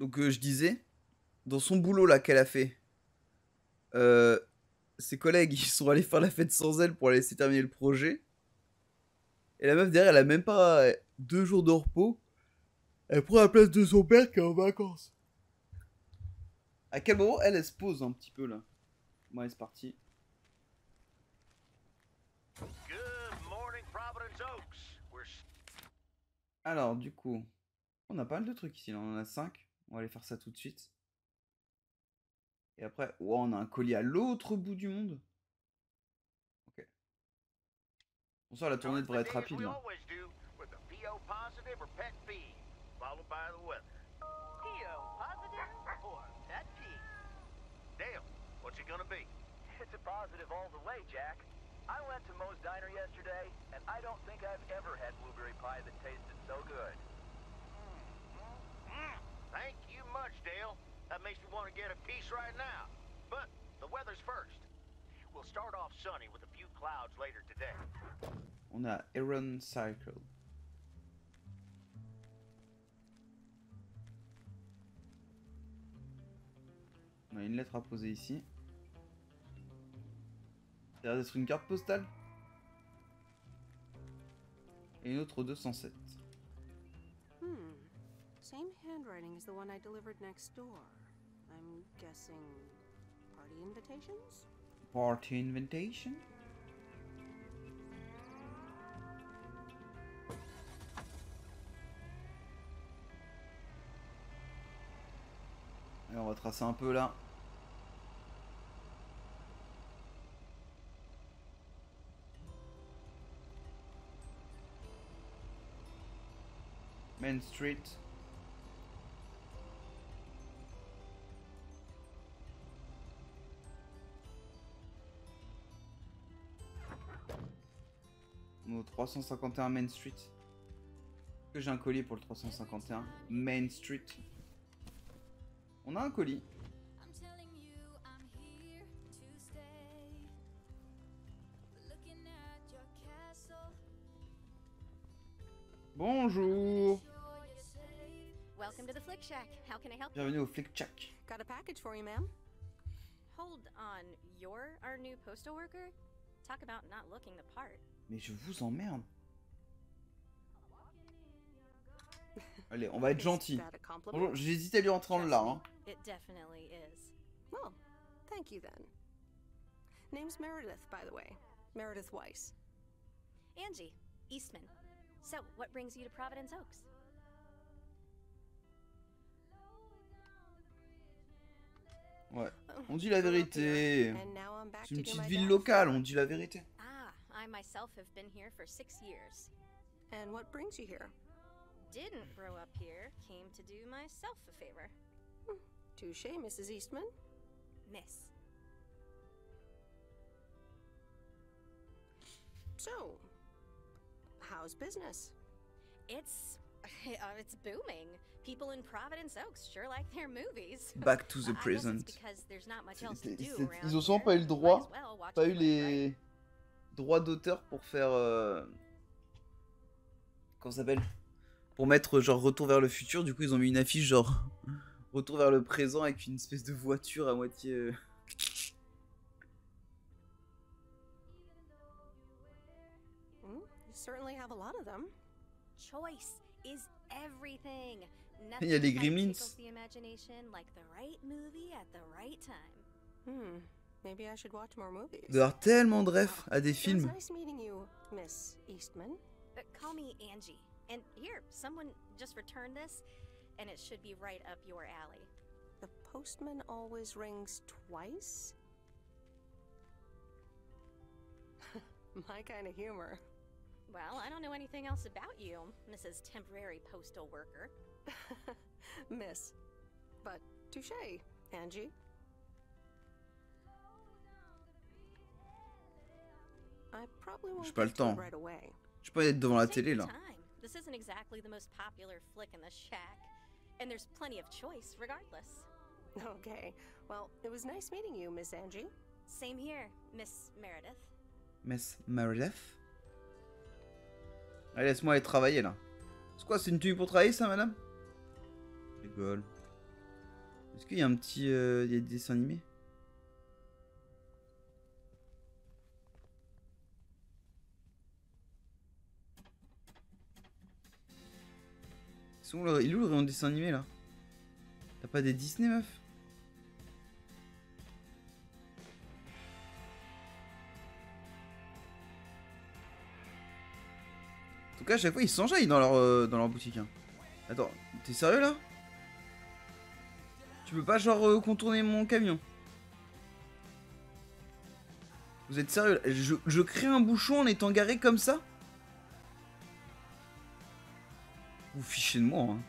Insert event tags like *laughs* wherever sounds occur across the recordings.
Donc euh, je disais, dans son boulot là qu'elle a fait, euh, ses collègues *laughs* ils sont allés faire la fête sans elle pour la laisser terminer le projet. Et la meuf derrière, elle a même pas deux jours de repos. Elle prend la place de son père qui est en vacances. À quel moment elle, elle se pose un petit peu là? Bon, c'est parti. Alors, du coup, on a pas mal de trucs ici. Là. On en a 5. On va aller faire ça tout de suite. Et après, wow, on a un colis à l'autre bout du monde. Ok. Bonsoir, la tournée devrait être rapide We là. It's a positive all the way, Jack. I went to Moe's Diner yesterday, and I don't think I've ever had blueberry pie that tasted so good. Mm, thank you That makes me want to get a piece right now. But the weather's first. We'll start off sunny with a few clouds later today. On a Aaron Cycle. On a une lettre à poser ici. Ça a une carte postale. Et une autre au 207. Handwriting as the one I delivered next door. I'm guessing party invitations? Party invitation. Alors on va tracer un peu là. Main Street. 351 Main Street. Est-ce que j'ai un colis pour le 351 Main Street. On a un colis. I'm telling you, I'm here to stay. Looking at your castle, Bonjour sure you're safe. Welcome to the Flick Shack. How can I help? You? Bienvenue au Flick Check. Got a package for you, ma'am. Hold on. You're our new postal worker? Talk about not looking the part. Mais je vous emmerde. Allez, on va être gentil. Bonjour, j'hésite à lui rentrer en là. Hein. It definitely is. Well, thank you then. Name's Meredith, by the way. Meredith Weiss. Angie, Eastman. So, what brings you to Providence Oaks? Ouais. Oh, On dit la vérité. C'est une petite ville locale, on dit la vérité. I myself have been here for six years. And what brings you here? Didn't grow up here, came to do myself a favor. Touche, Mrs. Eastman. Miss. So, how's business? It's. *laughs* Uh, it's booming. People in Providence Oaks sure like their movies. *laughs* Back to the present. because there's not much else to do c'est- around Ils ont souvent pas eu le droit, as well watch pas eu les droits d'auteur pour faire. Euh... Comment ça s'appelle? Pour mettre genre retour vers le futur. Du coup, ils ont mis une affiche genre *laughs* retour vers le présent avec une espèce de voiture à moitié. euh? You certainly have a lot of them. Choice is everything. *laughs* Il y a quite Gremlins. Tickles the imagination like the right movie at the right time. Maybe I should watch more movies. Il doit y avoir tellement de refs à des films. nice meeting you, Miss Eastman. But call me Angie. And here, someone just returned this, and it should be right up your alley. The postman always rings twice? *laughs* My kind of humor. Well, I don't know anything else about you, Mrs. Temporary Postal Worker. *laughs* Miss. But touche, Angie. J'ai pas le get to it temps. right away. Je peux pas être devant la Take télé your là. time. This isn't exactly the most popular flick in the shack, and there's plenty of choice regardless. Okay. Well, it was nice meeting you, Miss Angie. Same here, Miss Meredith. Miss Meredith? Allez, laisse-moi aller travailler là. C'est quoi, c'est une tenue pour travailler ça, madame? Je Rigole. Est-ce qu'il y a un petit. euh, Il y a des dessins animés? Il est où le rayon dessin animé là? T'as pas des Disney meuf? En tout cas, à chaque fois ils s'enjaillent dans leur, euh, dans leur boutique. hein. Attends, t'es sérieux là? Tu peux pas genre euh, contourner mon camion? Vous êtes sérieux? Là je, je crée un bouchon en étant garé comme ça? Vous fichez de moi. Hein.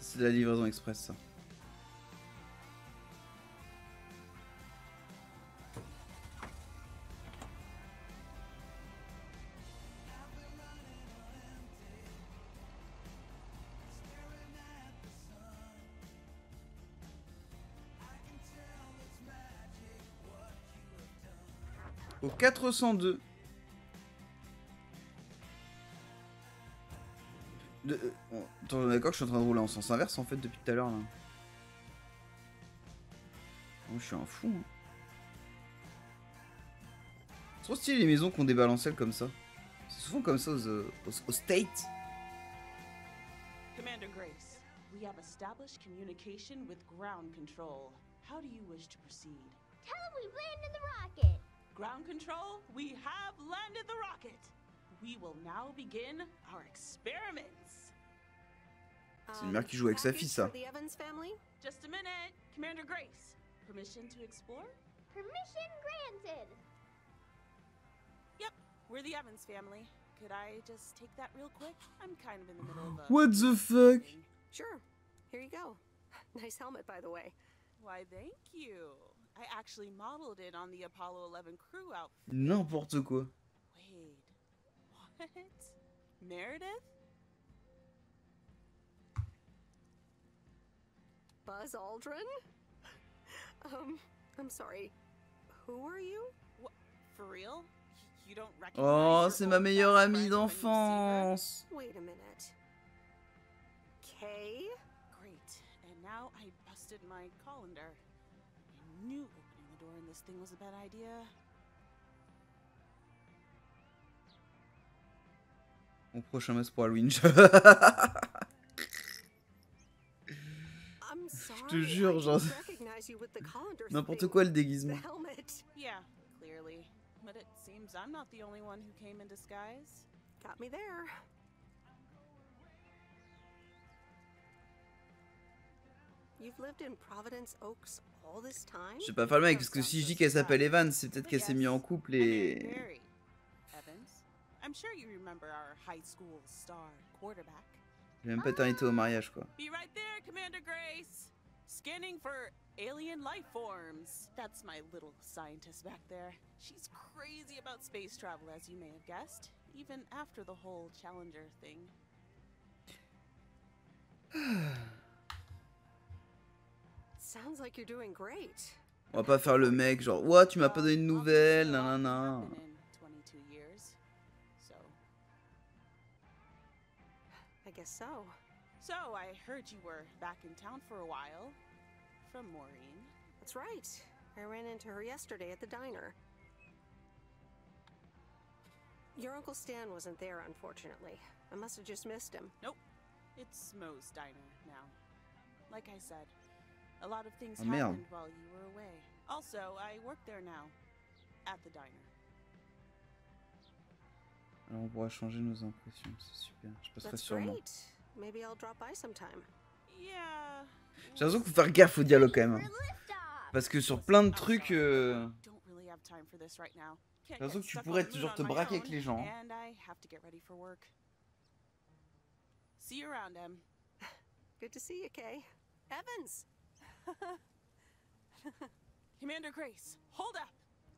C'est de la livraison express ça. Au 402. De, euh, Attends, on est d'accord que je suis en train de rouler en sens inverse en fait depuis tout à l'heure là. Oh, je suis un fou. Hein. C'est trop stylé les maisons qui ont des balancelles comme ça. C'est souvent comme ça aux, euh, aux, aux States. Commander Grace, we have established communication with ground control. How do you wish to proceed? Tell him we landed the rocket. Ground control, we have landed the rocket. We will now begin our experiments. C'est une mère qui joue avec sa fille, ça. Um, The Evans family? Just a minute, Commander Grace. Permission to explore? Permission granted. Yep, we're the Evans family. Could I just take that real quick? I'm kind of in the middle of a. What the fuck Sure. Here you go. *laughs* Nice helmet, by the way. Why, thank you. I actually modeled it on the Apollo 11 crew outfit. N'importe quoi. Wait, what? *laughs* Meredith? Buzz Aldrin? *laughs* Um, I'm sorry. Who are you? What? For real? You don't recognize Oh, c'est ma meilleure amie friend when you see her? d'enfance. Wait a minute. Kay? Great. And now I busted my colander. I knew opening the door in this thing was a bad idea. Mon prochain masque pour Halloween. *laughs* I'm sorry. te jure, I genre- recognize you with the colander *laughs* N'importe quoi le déguisement. helmet. Yeah, clearly. But it seems I'm not the only one who came in disguise. Got me there. You've lived in Providence Oaks all this time? Je vais pas faire le mec parce que si je dis qu'elle s'appelle Evan, c'est peut-être qu'elle s'est mise en couple et. Barry Evans. I'm sure you remember our high school star quarterback. J'ai même pas au mariage quoi. Be right there, Commander Grace. Scanning for alien life forms. That's my little scientist back there. She's crazy about space travel, as you may have guessed, even after the whole Challenger thing. *sighs* *sighs* *sighs* On va pas faire le mec genre, ouah, tu m'as pas donné de Well, nouvelles, obviously, a lot nanana. can happen in 22 years. I guess so. so I heard you were back in town for a while. From Maureen. That's right. I ran into her yesterday at the diner. Your Uncle Stan wasn't there, unfortunately. I must have just missed him. Nope. It's Moe's diner now. Like I said, a lot of things Oh, merde. happened while you were away. Also, I work there now. At the diner. Alors on pourra changer nos impressions, c'est super. Je passerai That's sûrement. great. Maybe I'll drop by sometime. Yeah. J'ai l'impression qu'il faut faire gaffe au dialogue quand même. Hein. Parce que sur plein de trucs. euh, but I don't really have time for this right now. Can't l'impression que tu pourrais toujours te braquer avec les gens. And I have to get ready for work. See you around, Em. *laughs* Good to see you, Kay. Evans! *laughs* Commander Grace, hold up!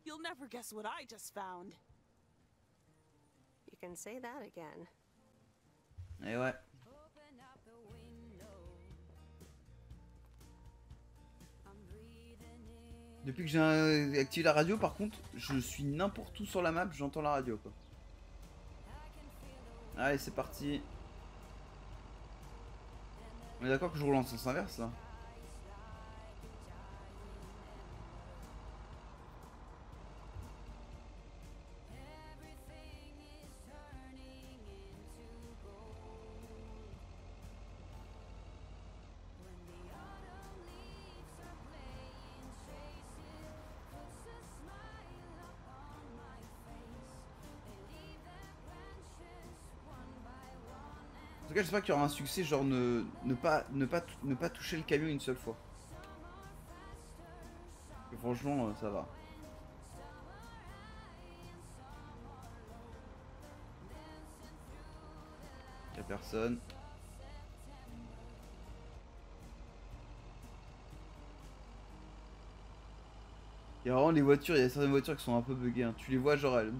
You'll never guess what I just found. You can say that again. Et ouais. Depuis que j'ai activé la radio, par contre, je suis n'importe où sur la map, j'entends la radio quoi. Allez, c'est parti. On est d'accord que je roule en sens inverse là cas, j'espère qu'il y aura un succès, genre ne, ne, pas, ne, pas, ne pas toucher le camion une seule fois. Franchement, euh, ça va. Y'a personne. Il y a vraiment les voitures, il y a certaines voitures qui sont un peu buggées. hein. Tu les vois genre elles.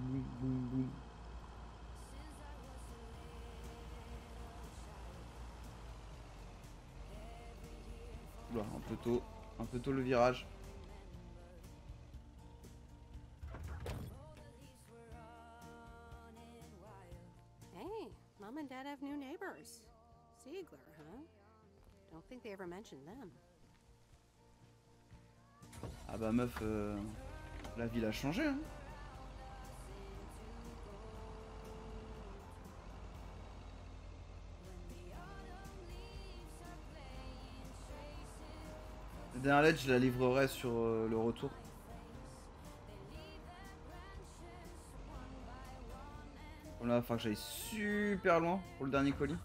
Peu tôt, un peu tôt le virage. Hey, Mom and Dad have new neighbors. Ziegler, huh? Don't think they ever mentioned them. Ah bah meuf, euh, la ville a changé. Hein. Dernière lettre, je la livrerai sur euh, le retour. Bon, là, il va falloir que j'aille super loin pour le dernier colis.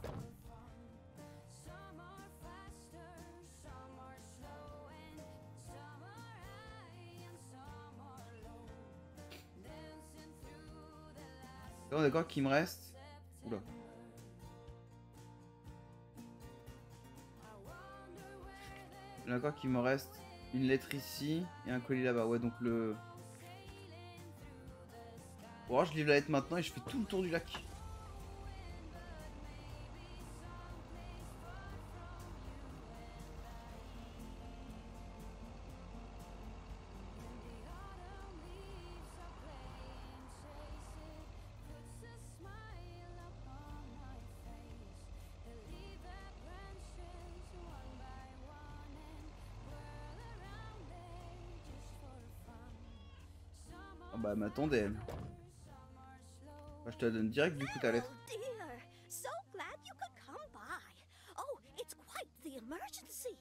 On est d'accord qu'il me reste? Oula. D'accord qu'il me reste une lettre ici et un colis là-bas. Ouais, donc le. Bon, je livre la lettre maintenant et je fais tout le tour du lac. Bah, elle m'attendait elle. Bah, je te la donne direct du coup ta lettre. Oh dear. So glad you could come by. Oh, it's quite the emergency.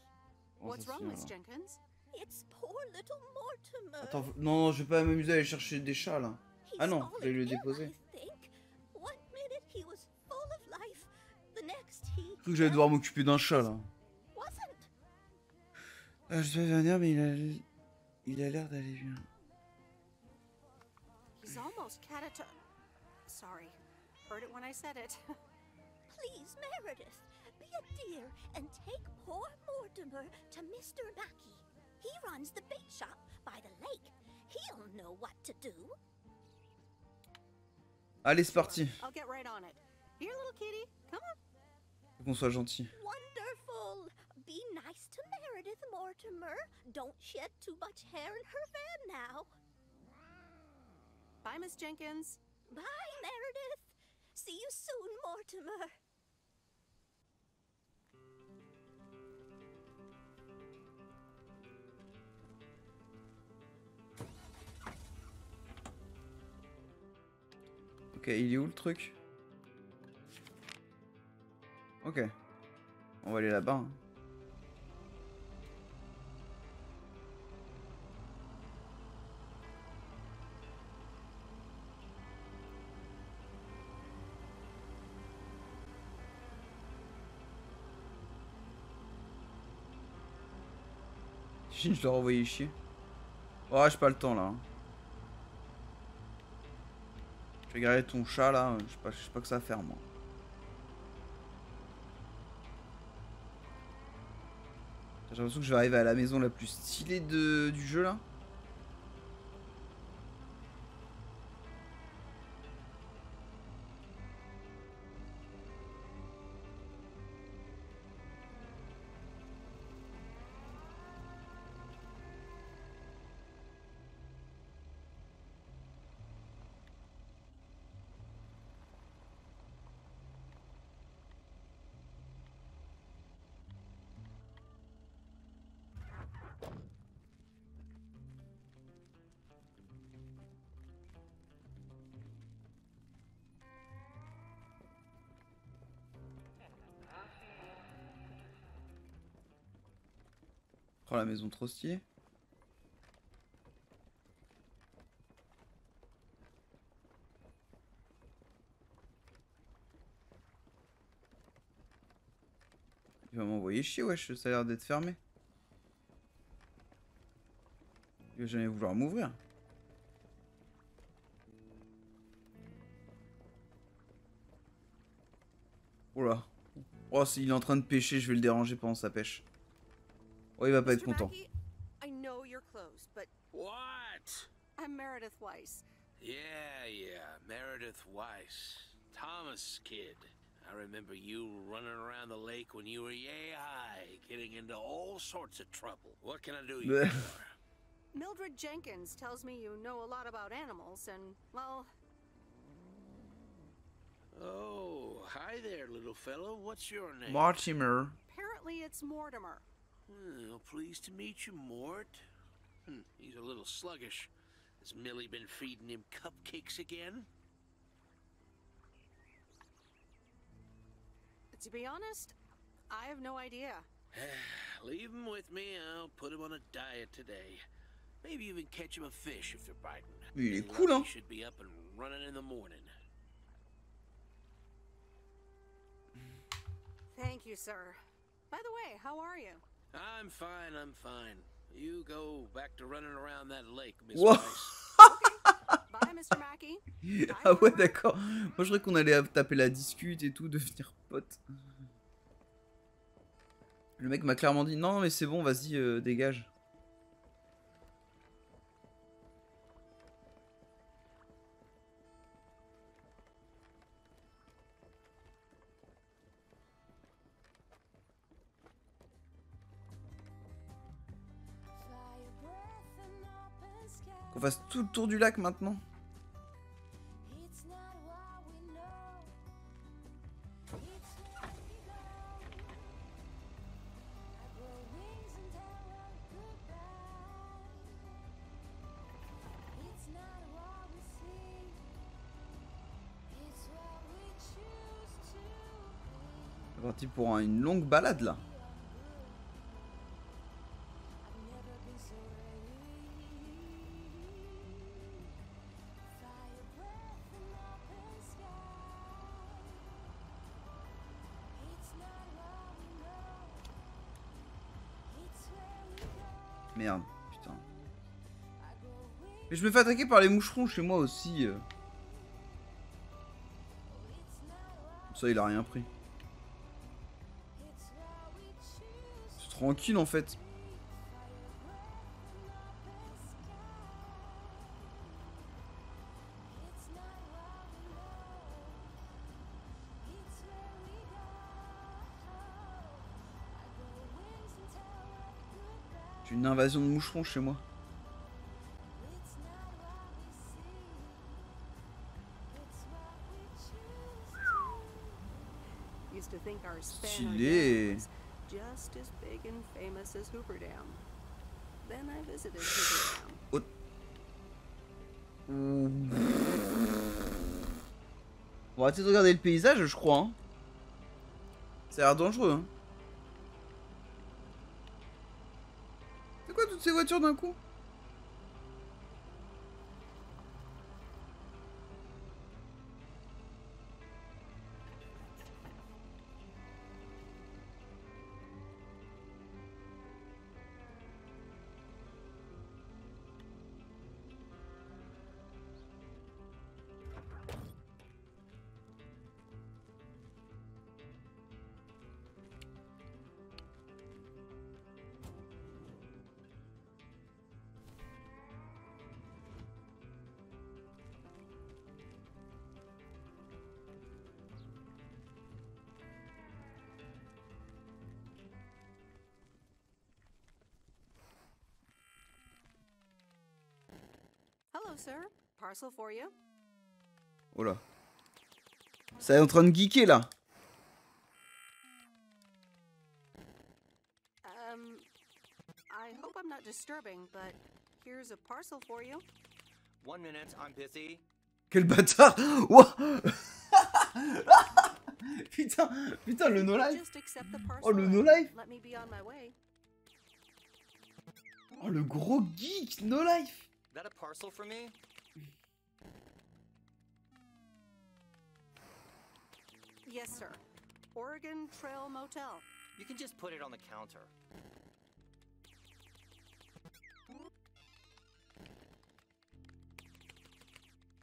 Oh, What's wrong, Miss. Jenkins? It's poor little Mortimer. Attends, non, non, je vais pas m'amuser à aller chercher des chats là. Ah non, je vais le déposer. I think. One minute he was full of life, the next he J'ai cru que j'allais devoir m'occuper d'un chat là. Ah, je vais venir, mais il a, il a l'air d'aller bien. He's almost catatonic. Sorry. Heard it when I said it. *laughs* Please, Meredith, be a dear and take poor Mortimer to Mr. Mackey. He runs the bait shop by the lake. He'll know what to do. Allez, c'est parti. I'll get right on it. Here, little kitty. Come on. Faut qu'on soit gentil. Wonderful. Be nice to Meredith, Mortimer. Don't shed too much hair in her van now. Bye, Miss Jenkins. Bye, Meredith. See you soon, Mortimer. Ok, il est où le truc? Ok. On va aller là-bas. hein. Je dois renvoyer chier. Oh, j'ai pas le temps là. Je vais garder ton chat là, je sais pas, pas que ça va faire moi. J'ai l'impression que je vais arriver à la maison la plus stylée de, du jeu là. La maison trop stylée. Il va m'envoyer chier, wesh, ça a l'air d'être fermé. Il va jamais vouloir m'ouvrir. Oula. Oh, s'il est en train de pêcher, je vais le déranger pendant sa pêche. Oh, il va pas être content. I know you're close, but What? I'm Meredith Weiss. Yeah, yeah, Meredith Weiss. Thomas kid. I remember you running around the lake when you were yay high, getting into all sorts of trouble. What can I do you *laughs* for? Mildred Jenkins tells me you know a lot about animals, and, well, Oh, hi there, little fellow. What's your name? Mortimer. apparently it's Mortimer. Well, pleased to meet you, Mort. Hmm, he's a little sluggish. Has Millie been feeding him cupcakes again? To be honest, I have no idea. *sighs* Leave him with me. I'll put him on a diet today. Maybe even catch him a fish if they're biting. Il est cool, luck, hein. He should be up and running in the morning. Thank you, sir. By the way, how are you? I'm fine. I'm fine. You go back to running around that lake, Miss. Weiss. *laughs* Bye, Mr. Mackey. ah ouais, d'accord. Moi, je croyais qu'on allait taper la discute et tout, devenir pote. Le mec m'a clairement dit non, mais c'est bon, vas-y, euh, dégage. Qu'on fasse tout le tour du lac maintenant. C'est parti pour un- une longue balade là. Je me fais attaquer par les moucherons chez moi aussi. euh. Ça, il a rien pris. C'est tranquille en fait. Une invasion de moucherons chez moi. Dam. *sighs* On va arrêter de regarder le paysage, je crois. hein. Ça a l'air dangereux. Hein. C'est quoi toutes ces voitures d'un coup? Oh là. Ça est en train de geeker là. Um, I hope I'm not disturbing, but here's a parcel for you. One minute, I'm busy. Quel bâtard *laughs* Ouah *laughs* Putain, putain, le no life. Oh, le no life Let me be on my way. Oh, le gros geek, no life That a parcel for me? Yes, sir. Oregon Trail Motel. You can just put it on the counter.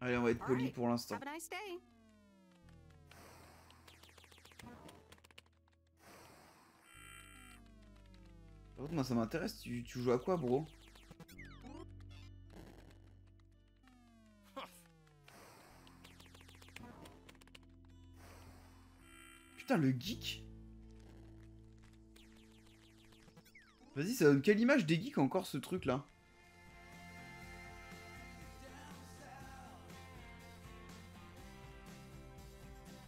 Allez, on va être poli pour l'instant. Have a nice day. Par contre, moi ça m'intéresse, tu, tu joues à quoi, bro? Le geek Vas-y, ça donne quelle image des geeks encore ce truc là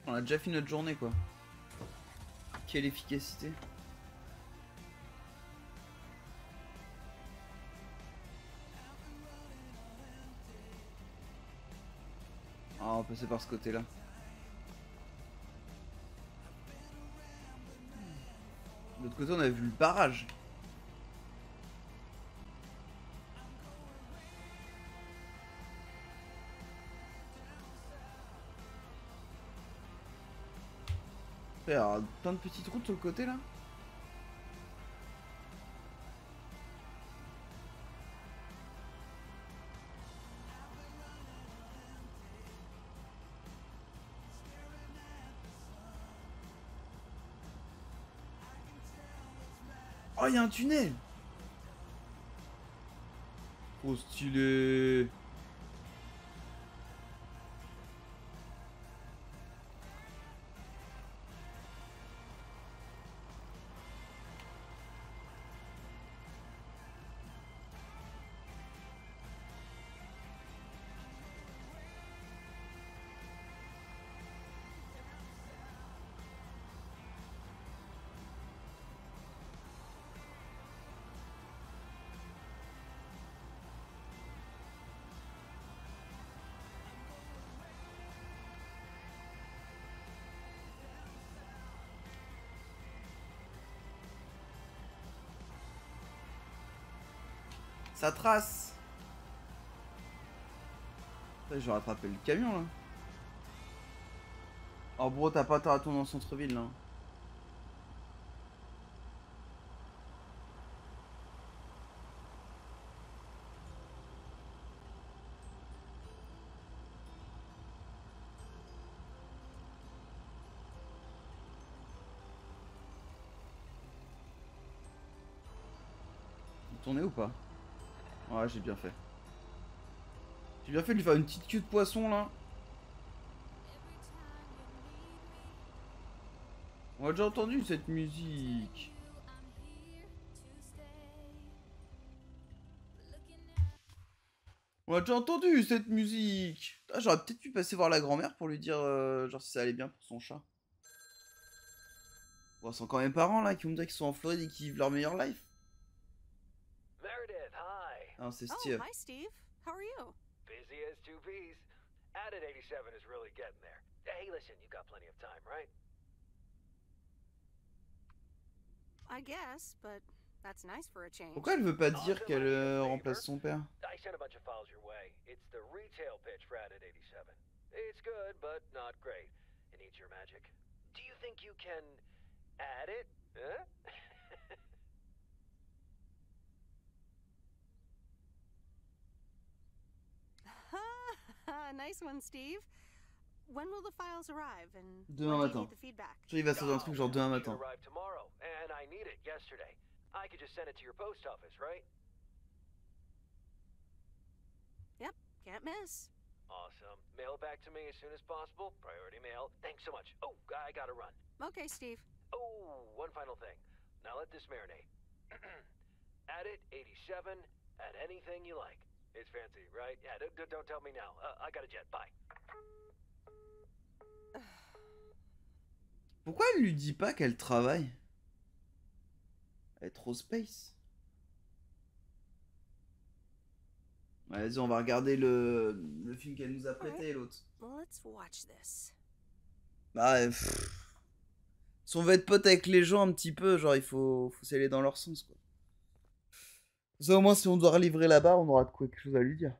On a déjà fait notre journée quoi. Quelle efficacité. Ah, on va passer par ce côté-là. De on a vu le barrage. Il y a plein de petites routes sur le côté là. Il y a un tunnel. Trop stylé Ça trace Je vais rattraper le camion là. Oh bro, t'as pas tort à tourner le centre-ville là. Tourner ou pas? Ouais, j'ai bien fait. J'ai bien fait de lui faire une petite queue de poisson là. On a déjà entendu cette musique. On a déjà entendu cette musique. Ah, J'aurais peut-être pu passer voir la grand-mère pour lui dire euh, genre si ça allait bien pour son chat. Bon, c'est encore mes parents là qui vont me dire qu'ils sont en Floride et qu'ils vivent leur meilleure life. Meredith, hi. Ah, c'est Oh, Steve. hi, Steve. How are you? Busy as two peas. Added 87 is really getting there. Hey, listen, you got plenty of time, right? I guess, but that's nice for a change. Pourquoi elle veut pas dire qu'elle euh, remplace son père I sent a bunch of files your way. It's the retail pitch for Added 87. It's good, but not great. It needs your magic. Do you think you can add it? Huh? *laughs* nice one, Steve. When will the files arrive and Demain when do you matin. need the feedback? Je il va sortir un truc genre demain It should matin. arrive tomorrow, and I need it yesterday. I could just send it to your post office, right? Yep, can't miss. Awesome. Mail it back to me as soon as possible. Priority mail. Thanks so much. Oh, I gotta run. Okay, Steve. Oh, one final thing. Now let this marinate. *clears throat* add it 87. Add anything you like. It's fancy, right? Yeah, d- d- don't tell me now. Uh, I got a jet. Bye. *sighs* Pourquoi elle lui dit pas qu'elle travaille? Elle est trop space. Vas-y, on va regarder le, le film qu'elle nous a prêté, l'autre. Let's watch this. Bah, pff. Si on veut être pote avec les gens un petit peu, genre, il faut, faut s'aller dans leur sens, quoi. Au moins, si on doit relivrer là-bas, on aura quelque chose à lui dire.